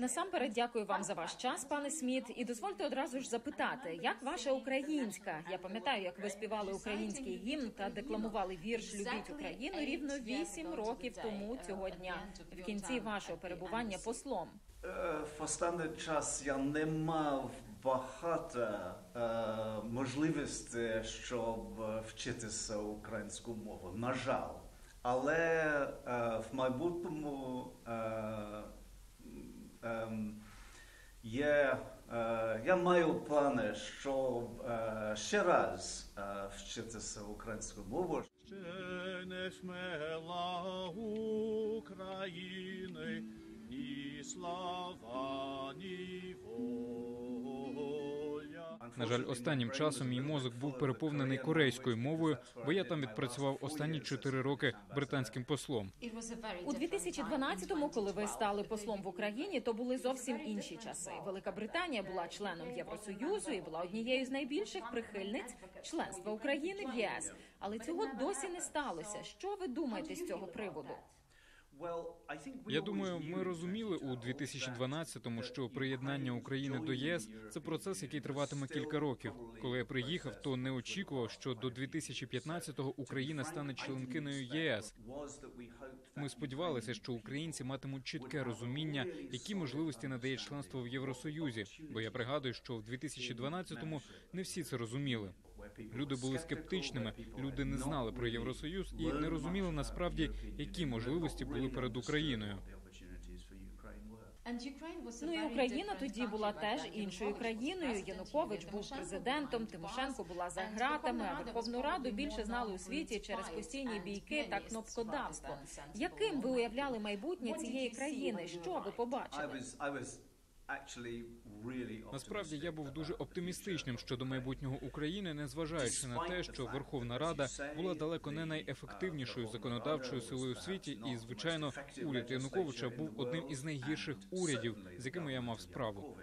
Насамперед, дякую вам за ваш час, пане Сміт. І дозвольте одразу ж запитати, як ваша українська? Я пам'ятаю, як ви співали український гімн та декламували вірш Любіть Україну рівно вісім років тому цього дня, в кінці вашого перебування послом. Е, В останній час я не мав багато е, можливостей, щоб вчитися українську мову. На жаль. Але е, в майбутньому е, є, е, я маю плани, щоб е, ще раз е, вчитися українську мову. Ще не смела України, ні слава, ні воля. На жаль, останнім часом мій мозок був переповнений корейською мовою, бо я там відпрацював останні чотири роки британським послом. У 2012-му, коли ви стали послом в Україні, то були зовсім інші часи. Велика Британія була членом Євросоюзу і була однією з найбільших прихильниць членства України в ЄС. Але цього досі не сталося. Що ви думаєте з цього приводу? Я думаю, ми розуміли у 2012-му, що приєднання України до ЄС це процес, який триватиме кілька років. Коли я приїхав, то не очікував, що до 2015-го Україна стане членкиною ЄС. Ми сподівалися, що українці матимуть чітке розуміння, які можливості надає членство в Євросоюзі. Бо я пригадую, що в 2012-му не всі це розуміли. Люди були скептичними, люди не знали про євросоюз і не розуміли насправді, які можливості були перед Україною. Ну і Україна тоді була теж іншою країною. Янукович був президентом, Тимошенко була за гратами. А Верховну Раду більше знали у світі через постійні бійки та кнопкодавство. Яким ви уявляли майбутнє цієї країни? Що ви побачили? Насправді я був дуже оптимістичним щодо майбутнього України, незважаючи на те, що Верховна Рада була далеко не найефективнішою законодавчою силою у світі, і звичайно, уряд Януковича був одним із найгірших урядів, з якими я мав справу.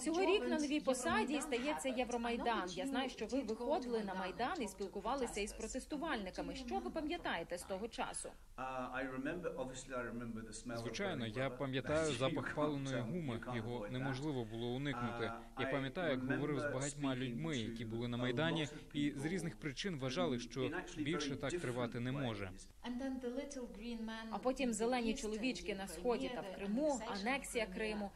Цьогорік на новій посаді стається Євромайдан. Я знаю, що ви виходили на майдан і спілкувалися із протестувальниками. Що ви пам'ятаєте з того часу? Звичайно, я пам'ятаю запах паленої гуми. Його неможливо було уникнути. Я пам'ятаю, як говорив з багатьма людьми, які були на майдані, і з різних причин вважали, що більше так тривати не може. А потім зелені чоловічки на сході та в Криму, анексія Криму.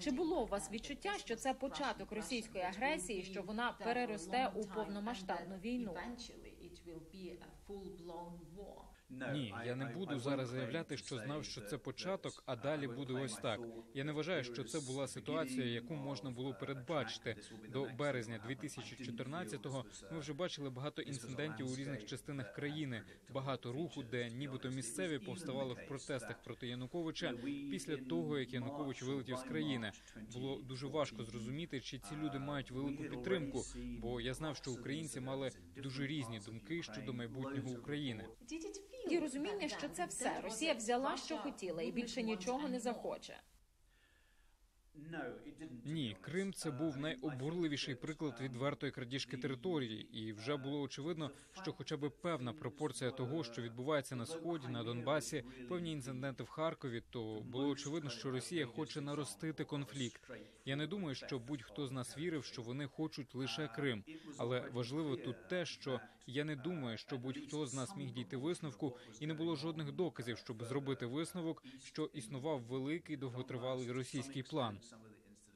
Чи було у вас відчуття, що це початок російської агресії, що вона переросте у повномасштабну війну? Ні, я не буду зараз заявляти, що знав, що це початок, а далі буде ось так. Я не вважаю, що це була ситуація, яку можна було передбачити. До березня 2014-го Ми вже бачили багато інцидентів у різних частинах країни, багато руху, де нібито місцеві повставали в протестах проти Януковича після того, як Янукович вилетів з країни. Було дуже важко зрозуміти, чи ці люди мають велику підтримку, бо я знав, що українці мали дуже різні думки щодо майбутнього України. І розуміння, що це все Росія взяла, що хотіла, і більше нічого не захоче. Ні, Крим це був найобурливіший приклад відвертої крадіжки території, і вже було очевидно, що хоча б певна пропорція того, що відбувається на сході, на Донбасі, певні інциденти в Харкові, то було очевидно, що Росія хоче наростити конфлікт. Я не думаю, що будь-хто з нас вірив, що вони хочуть лише Крим. Але важливо тут те, що я не думаю, що будь-хто з нас міг дійти висновку, і не було жодних доказів, щоб зробити висновок, що існував великий довготривалий російський план.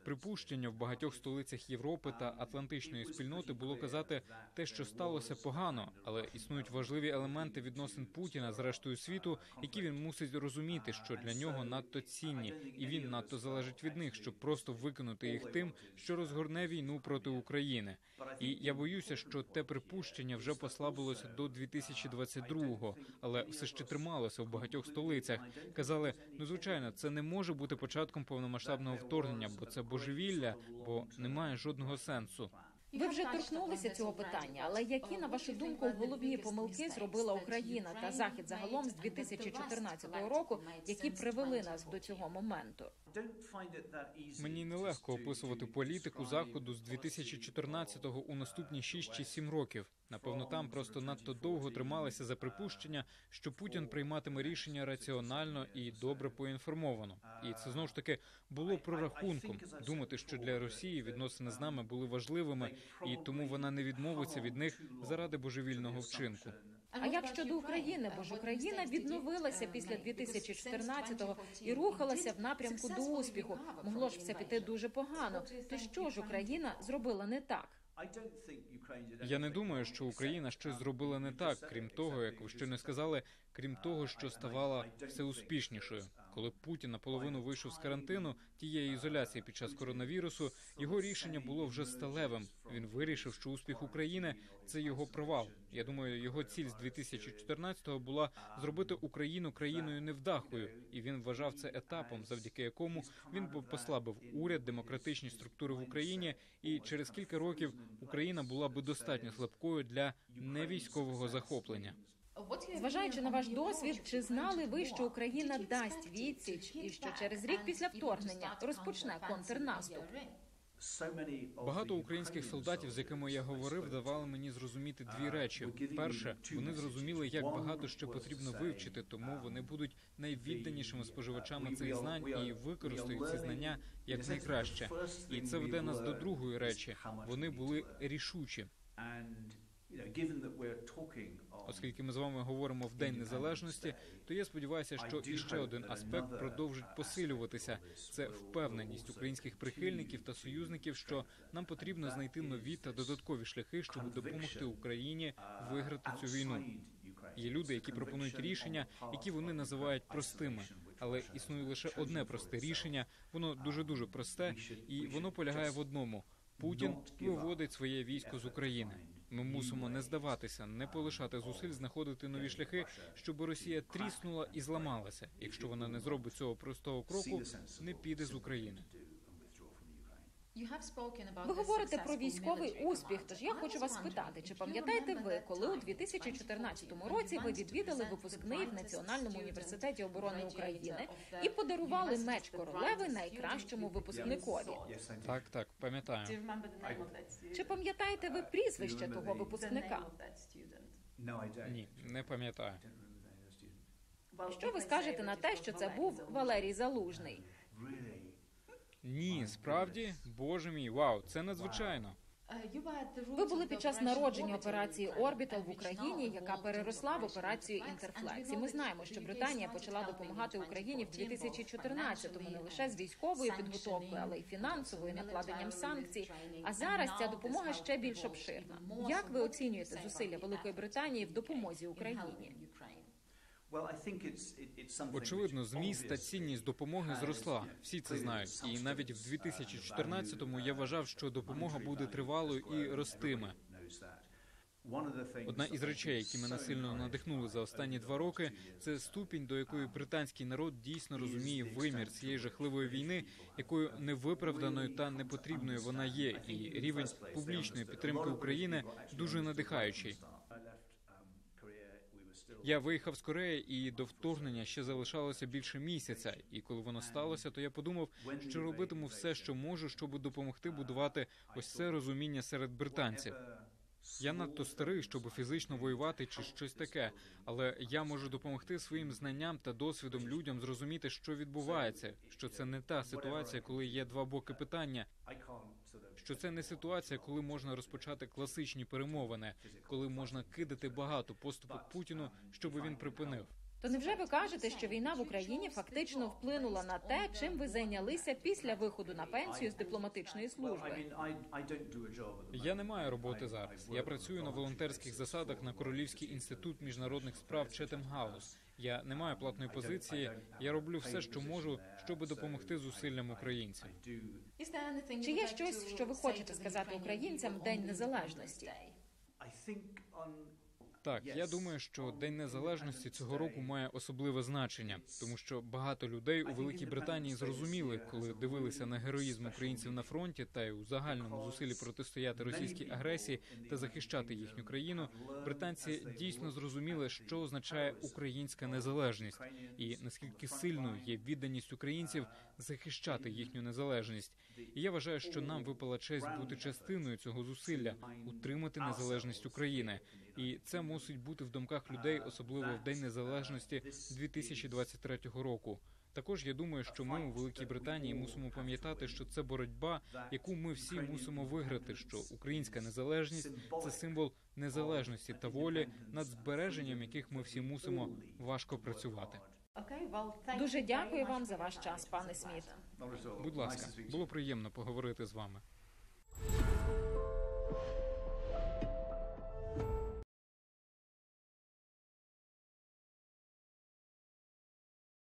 Припущення в багатьох столицях Європи та Атлантичної спільноти було казати те, що сталося погано, але існують важливі елементи відносин Путіна з рештою світу, які він мусить розуміти, що для нього надто цінні, і він надто залежить від них, щоб просто викинути їх тим, що розгорне війну проти України. І я боюся, що те припущення вже послабилося до 2022-го, але все ще трималося в багатьох столицях. Казали, ну звичайно, це не може бути початком повномасштабного вторгнення, бо це божевілля, бо немає жодного сенсу. Ви вже торкнулися цього питання, але які на вашу думку головні помилки зробила Україна та Захід загалом з 2014 року, які привели нас до цього моменту? Мені нелегко описувати політику заходу з 2014-го у наступні 6 чи 7 років. Напевно, там просто надто довго трималися за припущення, що Путін прийматиме рішення раціонально і добре поінформовано. І це знову ж таки було прорахунком думати, що для Росії відносини з нами були важливими, і тому вона не відмовиться від них заради божевільного вчинку. А як щодо України? Бо ж Україна відновилася після 2014-го і рухалася в напрямку до успіху. Могло ж все піти дуже погано. То що ж Україна зробила не так? Я не думаю, що Україна щось зробила не так, крім того, як ви щойно сказали, крім того, що ставала все успішнішою. Коли Путін наполовину вийшов з карантину тієї ізоляції під час коронавірусу, його рішення було вже сталевим. Він вирішив, що успіх України це його провал. Я думаю, його ціль з 2014-го була зробити Україну країною невдахою, і він вважав це етапом, завдяки якому він би послабив уряд, демократичні структури в Україні, і через кілька років Україна була би достатньо слабкою для невійськового захоплення. Зважаючи на ваш досвід, чи знали ви, що Україна дасть відсіч, і що через рік після вторгнення розпочне контрнаступ? Багато українських солдатів, з якими я говорив, давали мені зрозуміти дві речі: перше, вони зрозуміли, як багато ще потрібно вивчити, тому вони будуть найвідданішими споживачами цих знань і використають ці знання як найкраще. І це веде нас до другої речі. Вони були рішучі. Оскільки ми з вами говоримо в день незалежності, то я сподіваюся, що іще один аспект продовжить посилюватися. Це впевненість українських прихильників та союзників, що нам потрібно знайти нові та додаткові шляхи, щоб допомогти Україні виграти цю війну. Є люди, які пропонують рішення, які вони називають простими, але існує лише одне просте рішення. Воно дуже дуже просте, і воно полягає в одному: Путін виводить своє військо з України. Ми мусимо не здаватися, не полишати зусиль, знаходити нові шляхи, щоб Росія тріснула і зламалася. Якщо вона не зробить цього простого кроку, не піде з України. Ви говорите про військовий успіх. Тож я хочу вас спитати, чи пам'ятаєте ви, коли у 2014 році ви відвідали випускний в Національному університеті оборони України і подарували меч королеви найкращому випускникові? Так, так, пам'ятаю. Чи пам'ятаєте ви прізвище того випускника? Ні, не пам'ятаю. Що ви скажете на те, що це був Валерій Залужний? Ні, справді, боже мій, вау, це надзвичайно. Ви були під час народження операції Орбітал в Україні, яка переросла в операцію Інтерфлекс. І Ми знаємо, що Британія почала допомагати Україні в 2014-му не лише з військовою підготовкою, але й фінансовою накладенням санкцій. А зараз ця допомога ще більш обширна. Як ви оцінюєте зусилля Великої Британії в допомозі Україні? Очевидно, зміст та цінність допомоги зросла. Всі це знають. І навіть в 2014-му я вважав, що допомога буде тривалою і ростиме. Одна із речей, які мене сильно надихнули за останні два роки, це ступінь, до якої британський народ дійсно розуміє вимір цієї жахливої війни, якою невиправданою та непотрібною вона є, і рівень публічної підтримки України дуже надихаючий. Я виїхав з Кореї, і до вторгнення ще залишалося більше місяця. І коли воно сталося, то я подумав, що робитиму все, що можу, щоб допомогти будувати ось це розуміння серед британців. Я надто старий, щоб фізично воювати чи щось таке, але я можу допомогти своїм знанням та досвідом людям зрозуміти, що відбувається, що це не та ситуація, коли є два боки питання. Що це не ситуація, коли можна розпочати класичні перемовини, коли можна кидати багато поступок Путіну, щоб він припинив. То невже ви кажете, що війна в Україні фактично вплинула на те, чим ви зайнялися після виходу на пенсію з дипломатичної служби? Я не маю роботи зараз. Я працюю на волонтерських засадах на Королівський інститут міжнародних справ Четем Хаус. Я не маю платної позиції. Я роблю все, що можу, щоб допомогти зусиллям українців. Чи є щось, що ви хочете сказати українцям в День Незалежності? Так, я думаю, що День Незалежності цього року має особливе значення, тому що багато людей у Великій Британії зрозуміли, коли дивилися на героїзм українців на фронті та й у загальному зусиллі протистояти російській агресії та захищати їхню країну. Британці дійсно зрозуміли, що означає українська незалежність, і наскільки сильною є відданість українців захищати їхню незалежність. І я вважаю, що нам випала честь бути частиною цього зусилля, утримати незалежність України. І це мусить бути в думках людей, особливо в День Незалежності 2023 року. Також я думаю, що ми у Великій Британії мусимо пам'ятати, що це боротьба, яку ми всі мусимо виграти. Що українська незалежність це символ незалежності та волі, над збереженням яких ми всі мусимо важко працювати. Дуже дякую вам за ваш час, пане Сміт. Будь ласка, було приємно поговорити з вами.